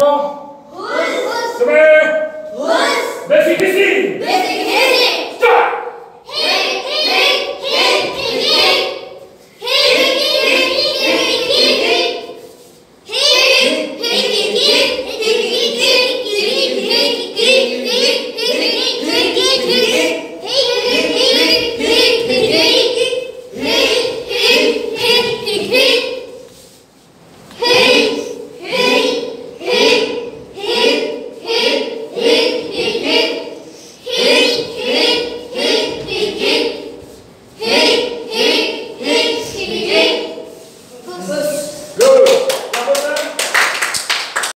April.